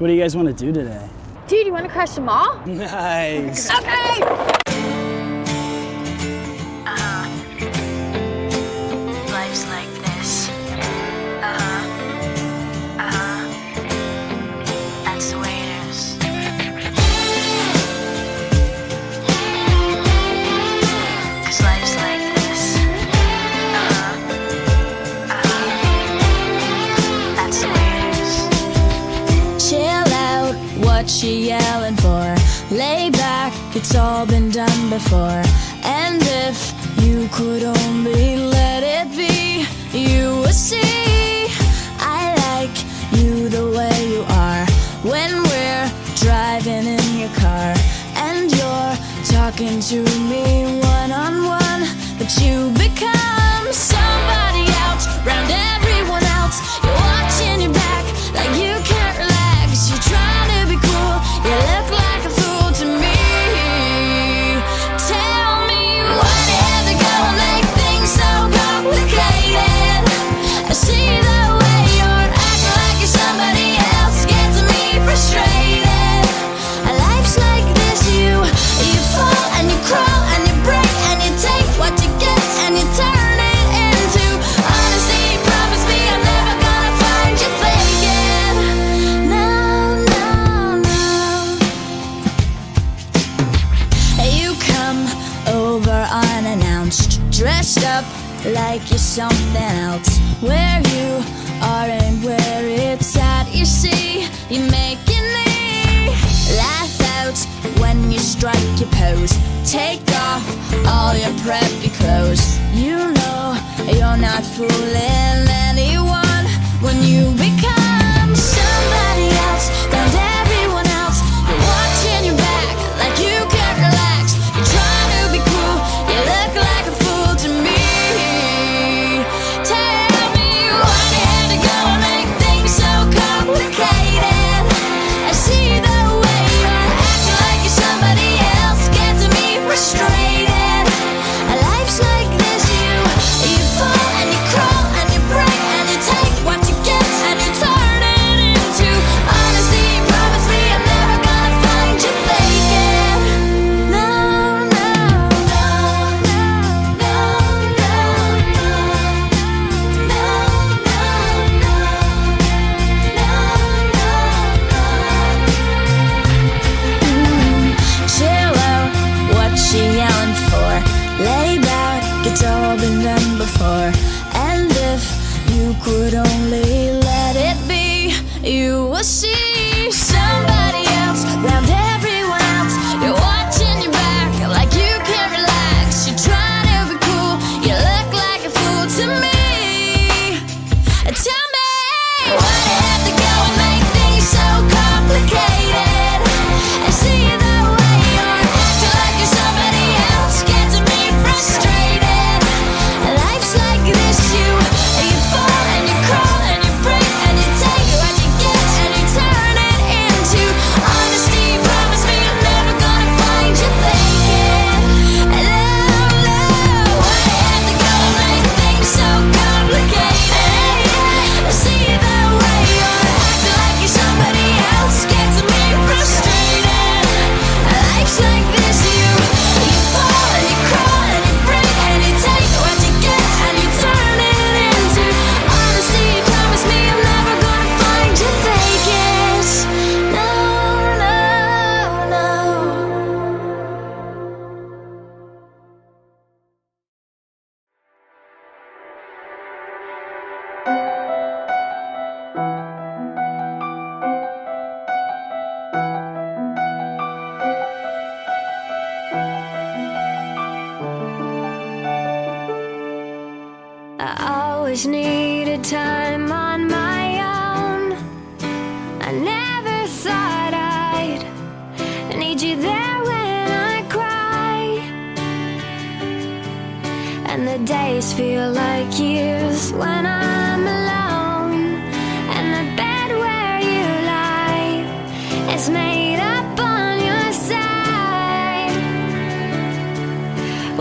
What do you guys want to do today? Dude, you want to crash the mall? Nice. okay. she yelling for? Lay back, it's all been done before. And if you could only let it be, you would see. I like you the way you are when we're driving in your car. And you're talking to me one on one, but you become somebody else, round everyone else. You're watching your back. dressed up like you're something else. Where you are and where it's at, you see, you're making me laugh out when you strike your pose. Take off all your preppy clothes. You know you're not fooling anyone when you become.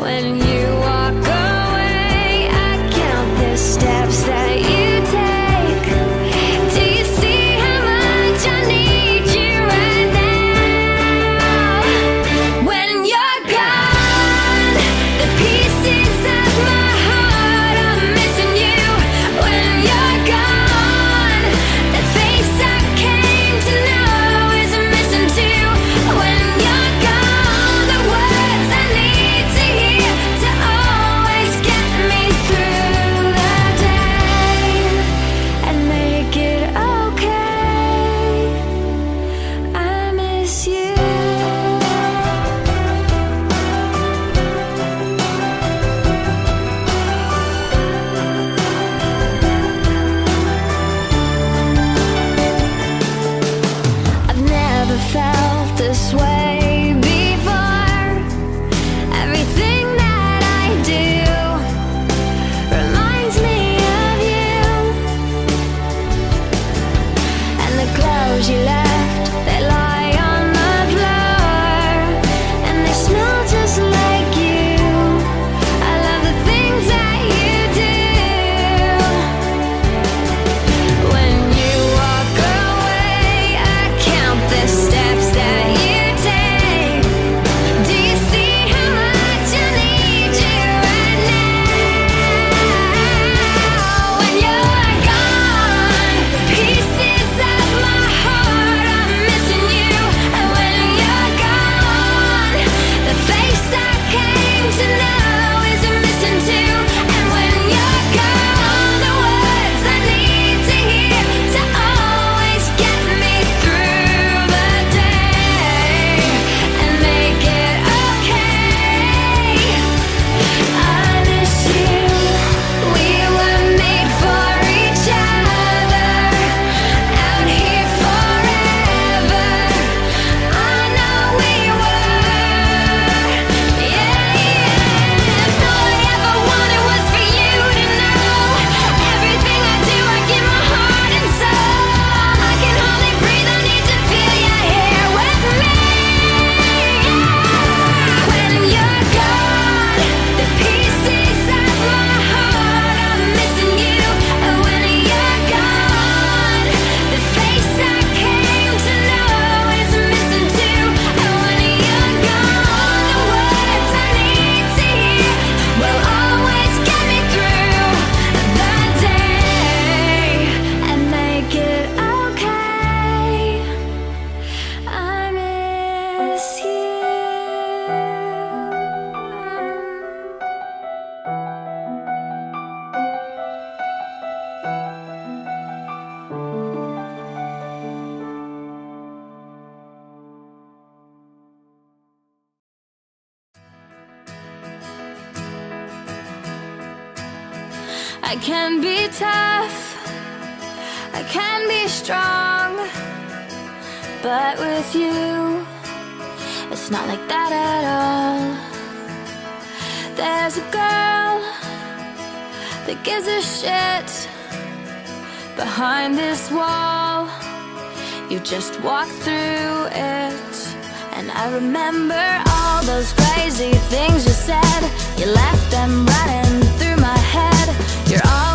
when you I can be tough, I can be strong, but with you, it's not like that at all. There's a girl that gives a shit behind this wall. You just walk through it. And I remember all those crazy things you said. You left them running. You're all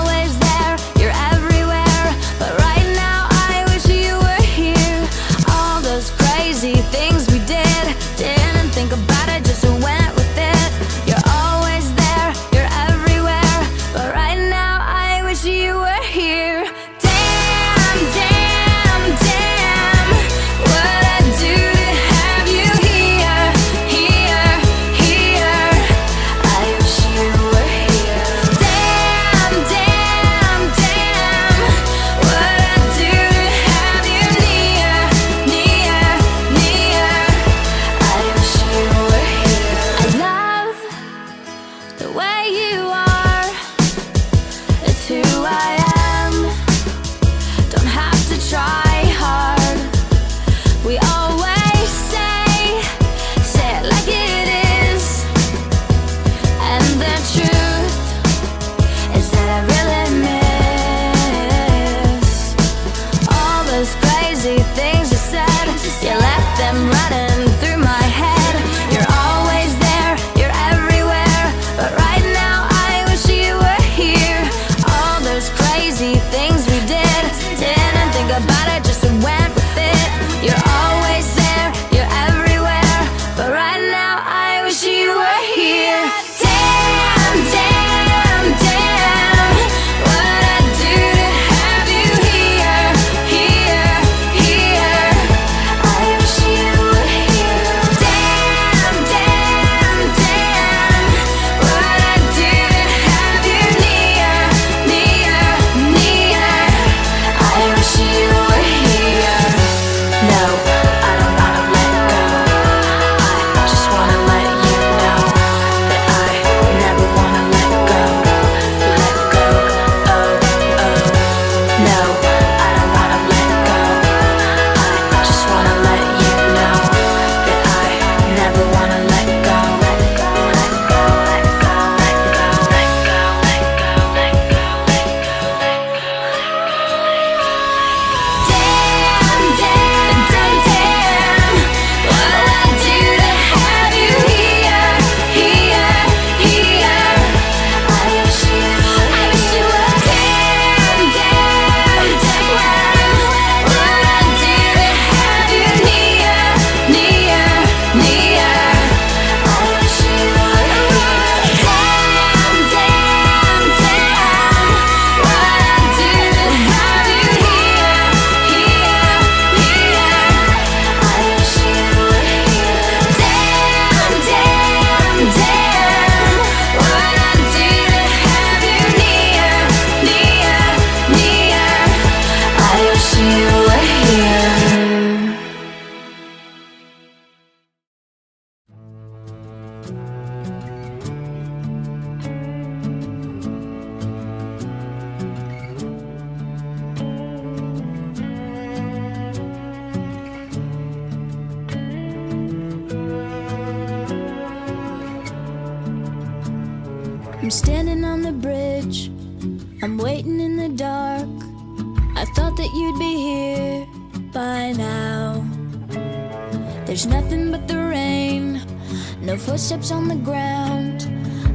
no footsteps on the ground.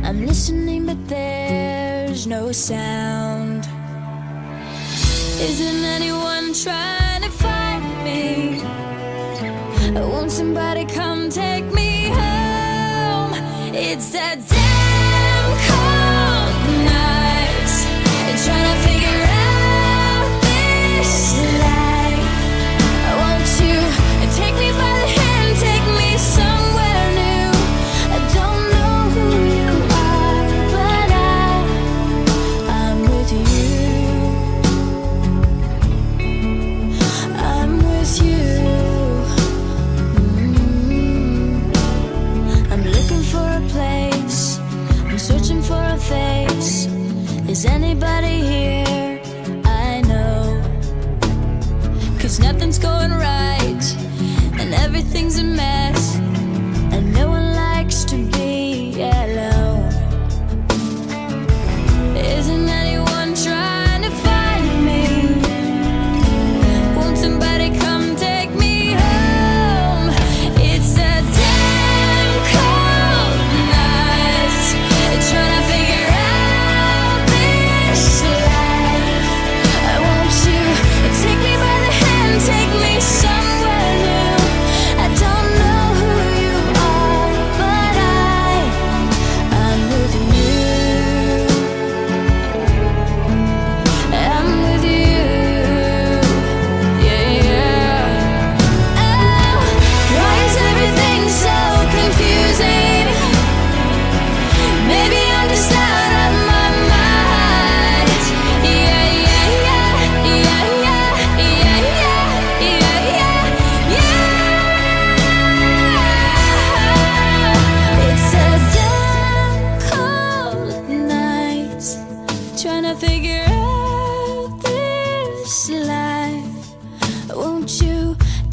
I'm listening, but there's no sound. Isn't anyone trying to find me? Won't somebody come take me home? It's that. Is anybody here? I know. Cause nothing's going right, and everything's a mess.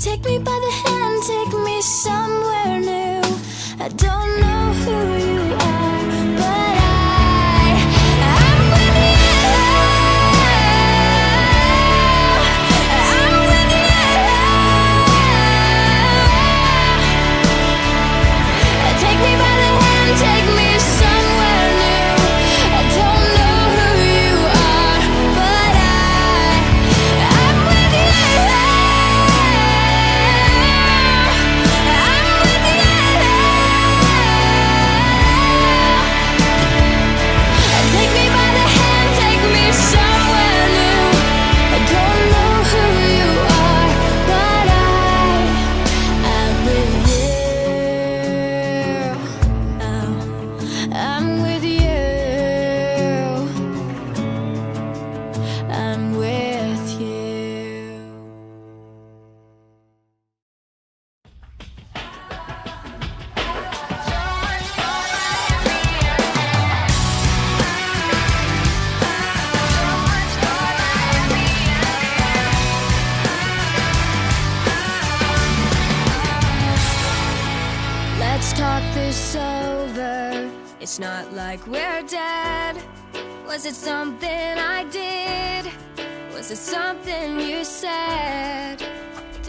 Take me by the hand, take me somewhere. Was it something I did? Was it something you said?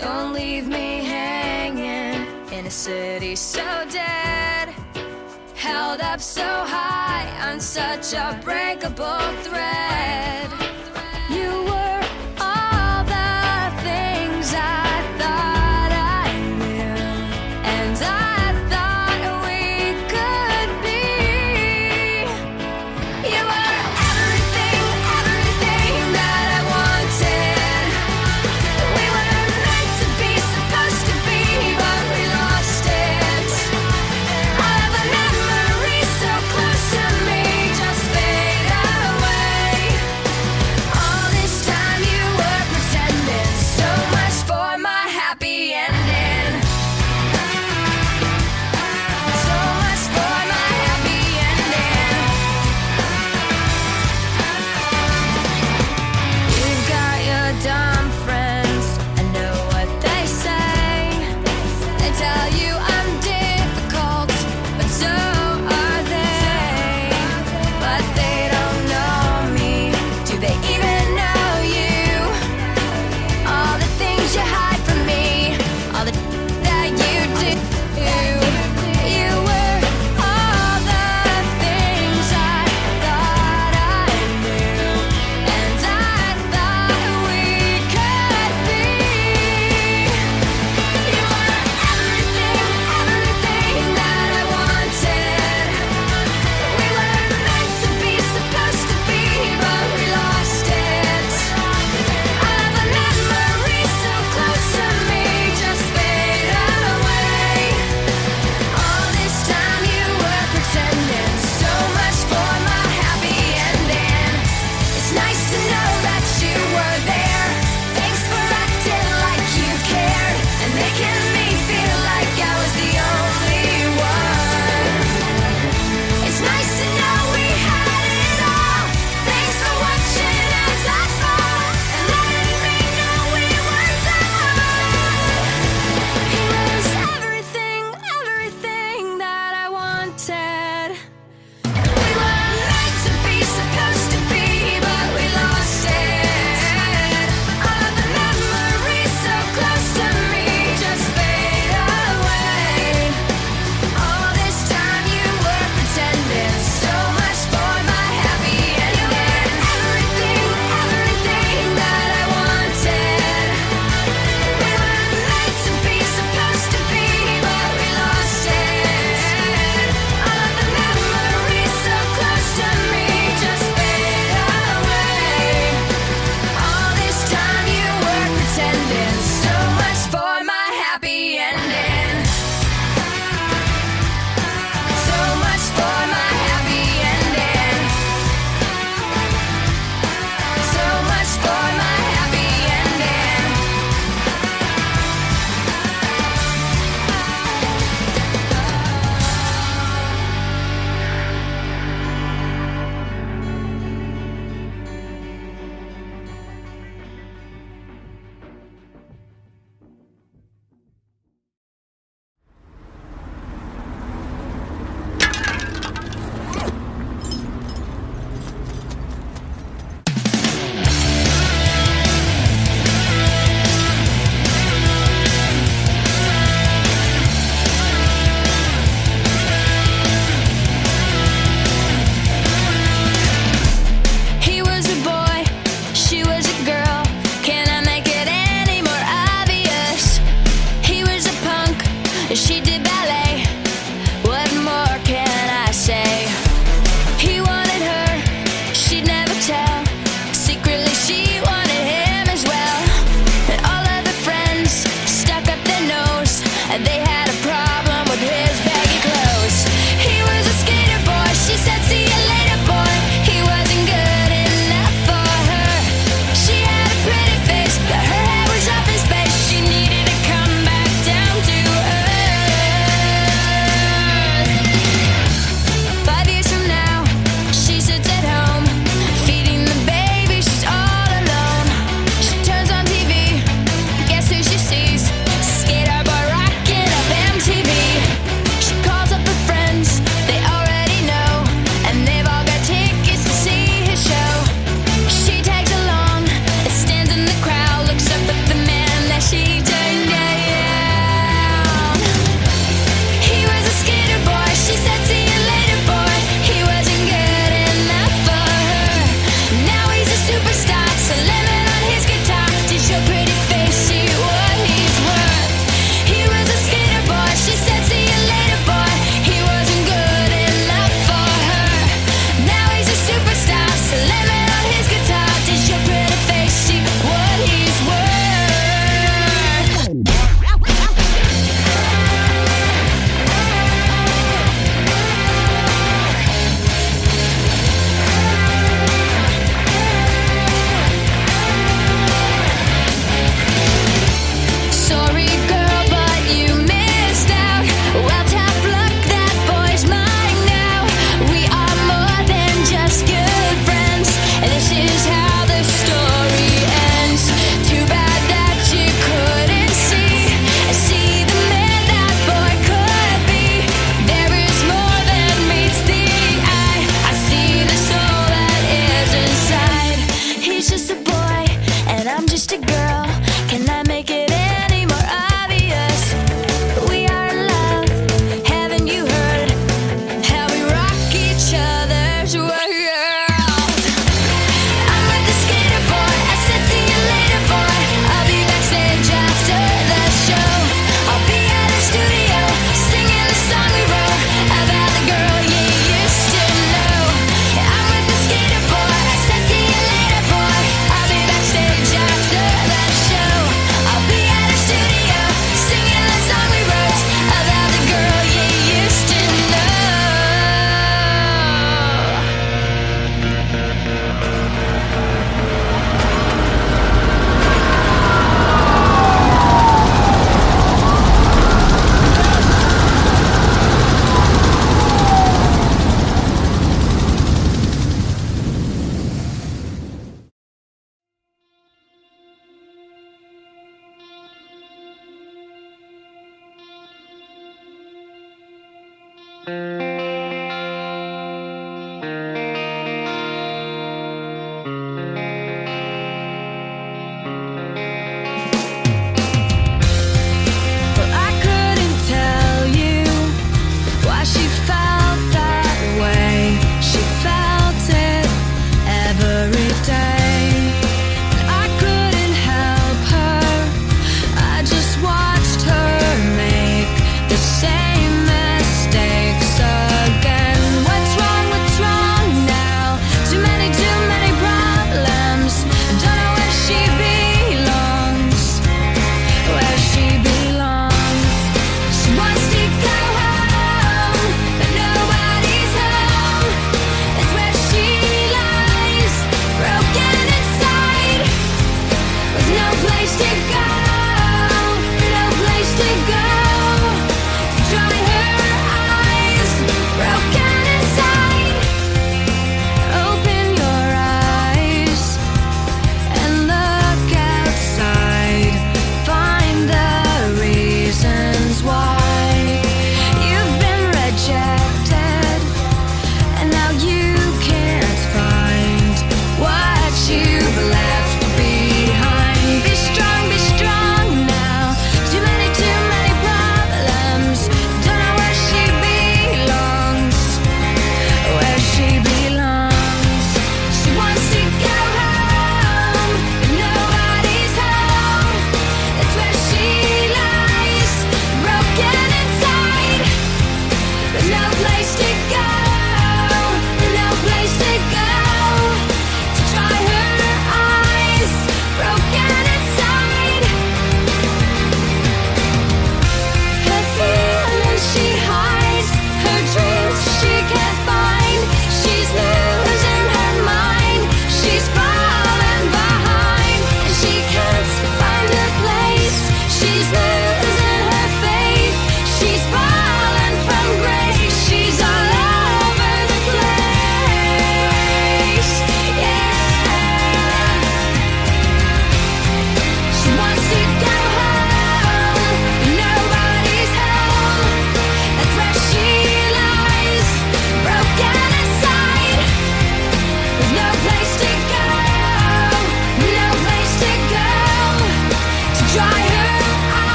Don't leave me hanging in a city so dead. Held up so high on such a breakable thread.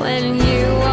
when you